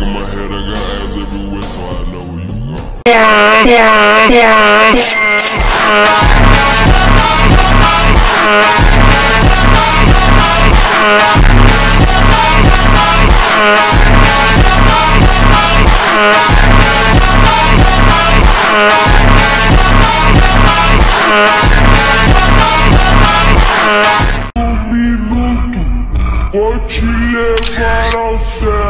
back of my head, I got eyes everywhere, so I know where you go. Vou te levar ao céu Vou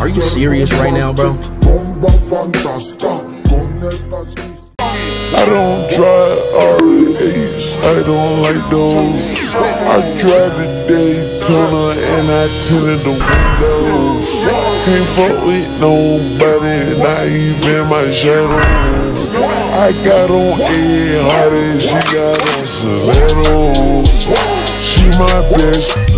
Are you serious right now, bro? I don't try R8s, I don't like those. I drive the Daytona and I tinted the windows. Can't fuck with nobody, not even my shadow. I got on A and she got on stilettos. She my best.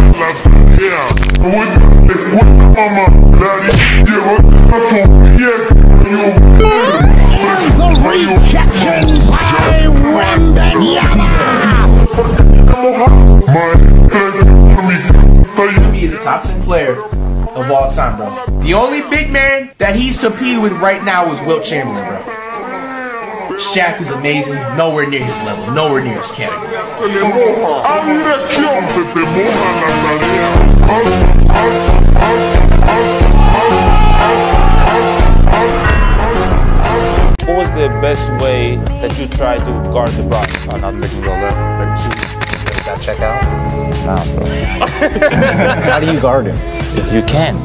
Lasik. He is the top 10 player of all time, bro. The only big man that he's competing with right now is Wilt Chamberlain, bro. Shaq is amazing, nowhere near his level, nowhere near his category. Best way that you try to guard the ball? Uh, not making go left, like shoot. That check out? Nah, bro. How do you guard him? You can't.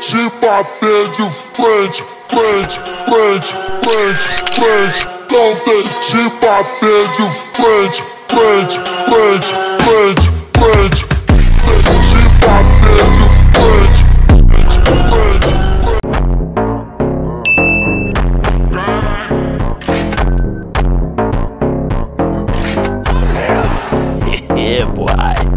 She bater de frente, frente, frente, frente, frente. Conta, she bater de frente, frente, frente, frente, frente. Why?